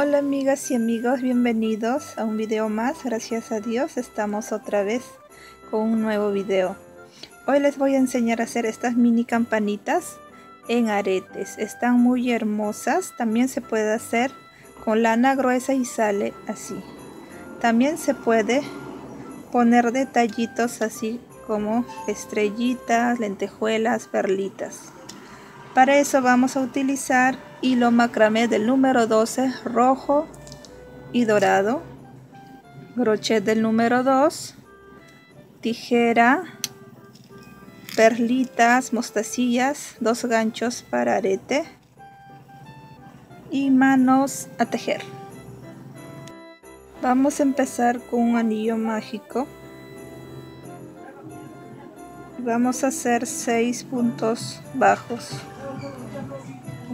Hola amigas y amigos, bienvenidos a un video más. Gracias a Dios estamos otra vez con un nuevo video. Hoy les voy a enseñar a hacer estas mini campanitas en aretes. Están muy hermosas. También se puede hacer con lana gruesa y sale así. También se puede poner detallitos así como estrellitas, lentejuelas, perlitas. Para eso vamos a utilizar hilo macramé del número 12 rojo y dorado, crochet del número 2, tijera, perlitas, mostacillas, dos ganchos para arete y manos a tejer. Vamos a empezar con un anillo mágico. Vamos a hacer seis puntos bajos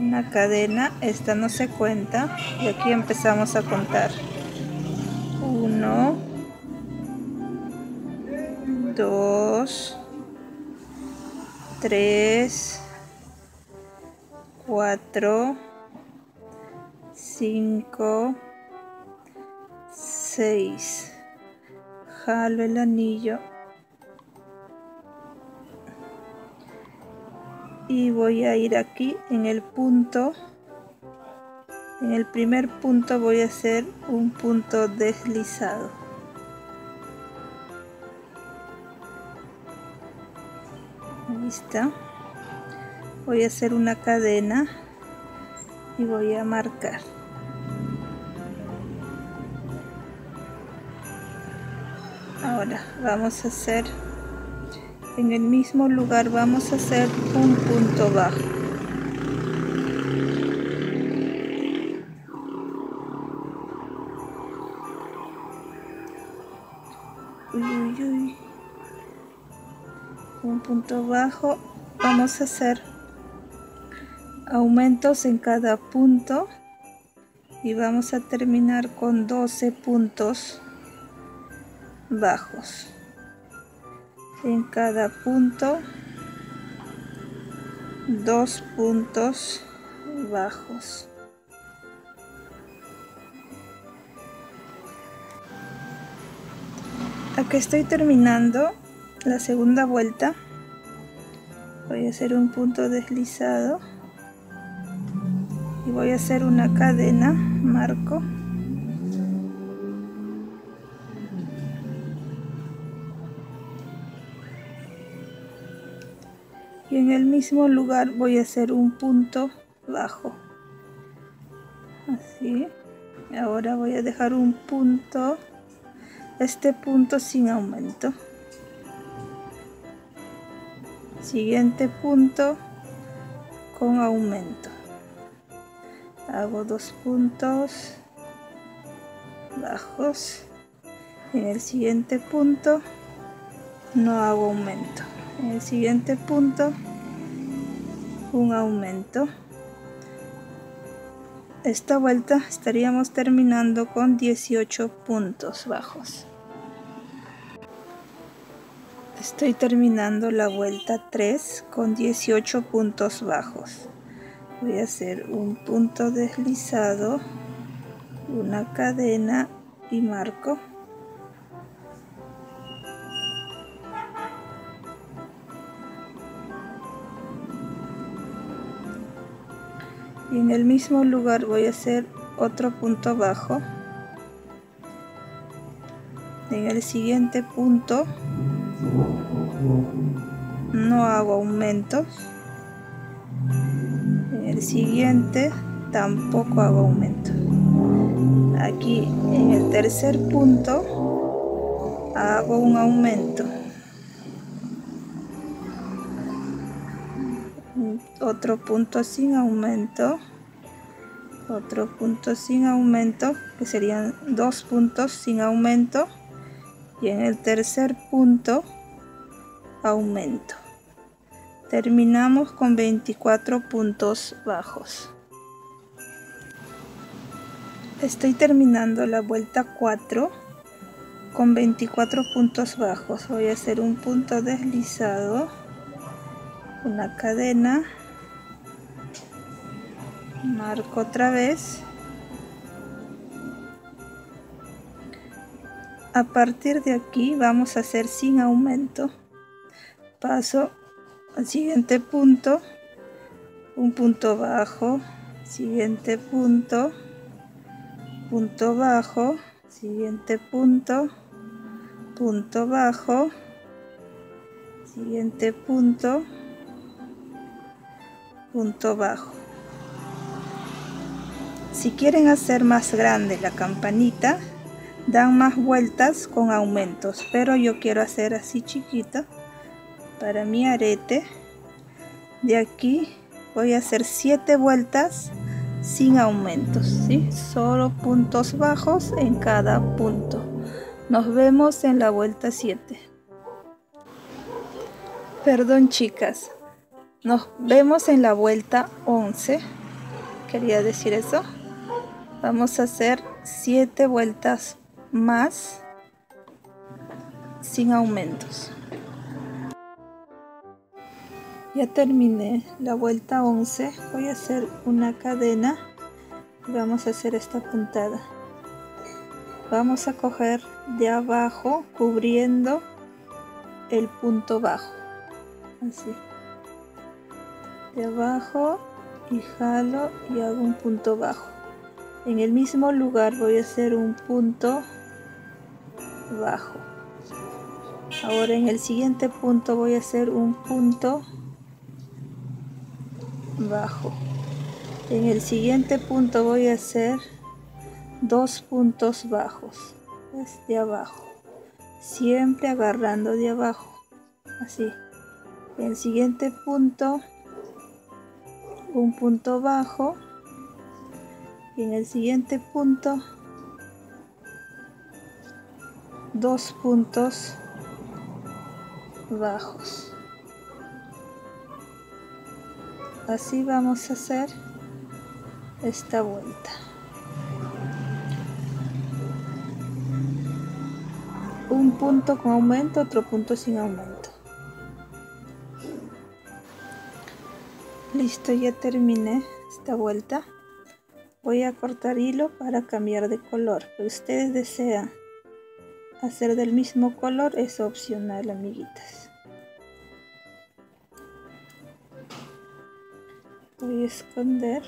una cadena esta no se cuenta y aquí empezamos a contar. 1 2 3 4 5 6 jalo el anillo y voy a ir aquí en el punto en el primer punto voy a hacer un punto deslizado. Ahí está. Voy a hacer una cadena y voy a marcar. Ahora vamos a hacer en el mismo lugar vamos a hacer un punto bajo. Un punto bajo. Vamos a hacer aumentos en cada punto y vamos a terminar con 12 puntos bajos en cada punto dos puntos bajos. Aquí estoy terminando la segunda vuelta. Voy a hacer un punto deslizado y voy a hacer una cadena marco y en el mismo lugar voy a hacer un punto bajo. Así. Ahora voy a dejar un punto este punto sin aumento. Siguiente punto con aumento. Hago dos puntos bajos. En el siguiente punto no hago aumento en el siguiente punto un aumento. Esta vuelta estaríamos terminando con 18 puntos bajos. Estoy terminando la vuelta 3 con 18 puntos bajos. Voy a hacer un punto deslizado una cadena y marco y en el mismo lugar voy a hacer otro punto bajo en el siguiente punto no hago aumentos. En el siguiente tampoco hago aumentos. Aquí en el tercer punto hago un aumento otro punto sin aumento otro punto sin aumento que serían dos puntos sin aumento y en el tercer punto aumento. Terminamos con 24 puntos bajos. Estoy terminando la vuelta 4 con 24 puntos bajos. Voy a hacer un punto deslizado una cadena. Marco otra vez. A partir de aquí vamos a hacer sin aumento. Paso al siguiente punto. Un punto bajo. Siguiente punto. Punto bajo. Siguiente punto. Punto bajo. Siguiente punto punto bajo. Si quieren hacer más grande la campanita dan más vueltas con aumentos pero yo quiero hacer así chiquita para mi arete. De aquí voy a hacer 7 vueltas sin aumentos ¿sí? solo puntos bajos en cada punto. Nos vemos en la vuelta 7 perdón chicas nos vemos en la vuelta 11 quería decir eso. Vamos a hacer 7 vueltas más sin aumentos. Ya terminé la vuelta 11 voy a hacer una cadena y vamos a hacer esta puntada. Vamos a coger de abajo cubriendo el punto bajo. Así de abajo y jalo y hago un punto bajo. En el mismo lugar voy a hacer un punto bajo. Ahora en el siguiente punto voy a hacer un punto bajo. En el siguiente punto voy a hacer dos puntos bajos desde abajo. Siempre agarrando de abajo así. En el siguiente punto un punto bajo. Y en el siguiente punto dos puntos bajos. Así vamos a hacer esta vuelta. Un punto con aumento otro punto sin aumento listo ya terminé esta vuelta. Voy a cortar hilo para cambiar de color. Si ustedes desean hacer del mismo color es opcional amiguitas. Voy a esconder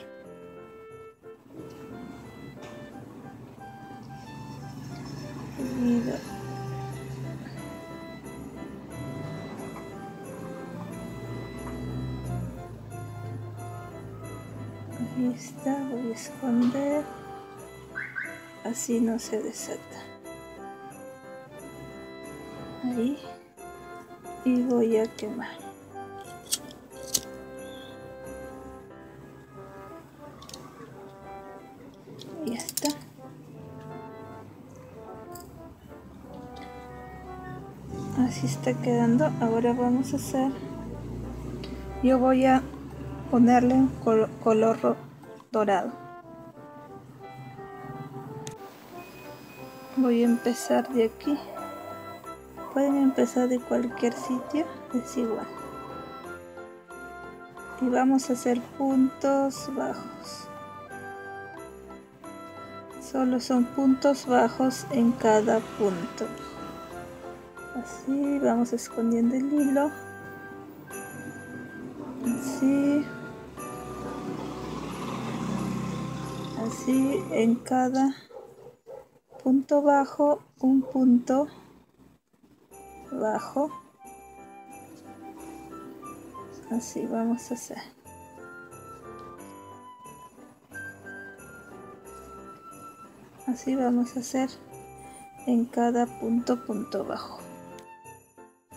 está voy a esconder. Así no se desata. Ahí. Y voy a quemar. Así está quedando. Ahora vamos a hacer. Yo voy a ponerle un color dorado voy a empezar de aquí. Pueden empezar de cualquier sitio es igual. Y vamos a hacer puntos bajos. Solo son puntos bajos en cada punto. Así vamos escondiendo el hilo. Así así en cada punto bajo un punto bajo. Así vamos a hacer. Así vamos a hacer en cada punto punto bajo.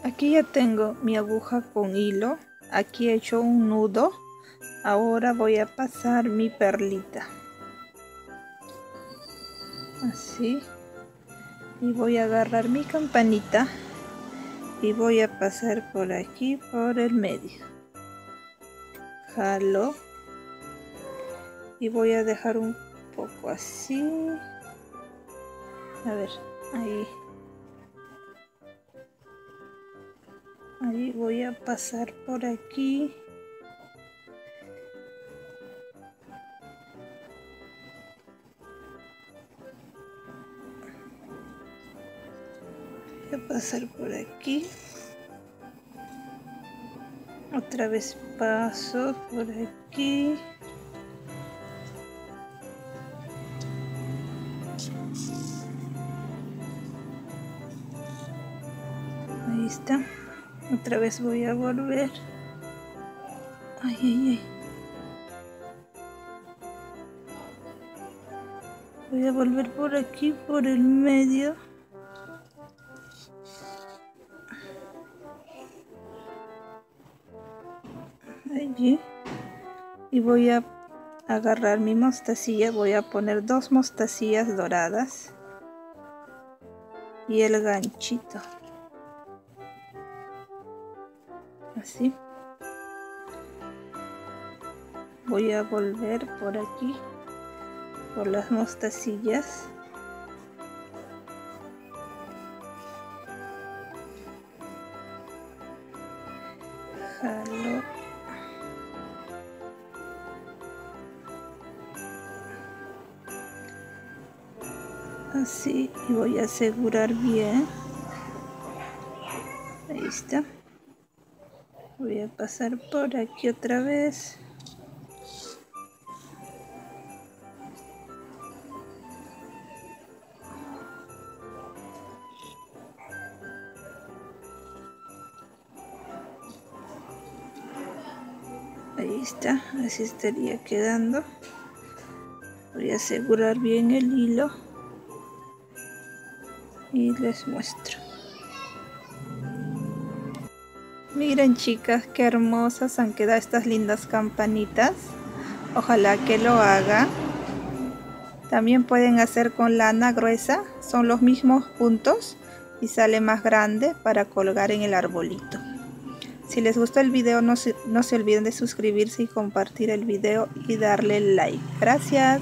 Aquí ya tengo mi aguja con hilo. Aquí he hecho un nudo. Ahora voy a pasar mi perlita así. Y voy a agarrar mi campanita y voy a pasar por aquí por el medio. Jalo. Y voy a dejar un poco así. A ver ahí. Ahí voy a pasar por aquí pasar por aquí. Otra vez paso por aquí. Ahí está. Otra vez voy a volver. Ay ay ay. Voy a volver por aquí por el medio y voy a agarrar mi mostacilla voy a poner dos mostacillas doradas y el ganchito. Así. Voy a volver por aquí por las mostacillas así y voy a asegurar bien. Ahí está. Voy a pasar por aquí otra vez. Ahí está así estaría quedando. Voy a asegurar bien el hilo les muestro. Miren chicas qué hermosas han quedado estas lindas campanitas. Ojalá que lo hagan. También pueden hacer con lana gruesa. Son los mismos puntos y sale más grande para colgar en el arbolito. Si les gustó el video no se, no se olviden de suscribirse y compartir el video y darle like. Gracias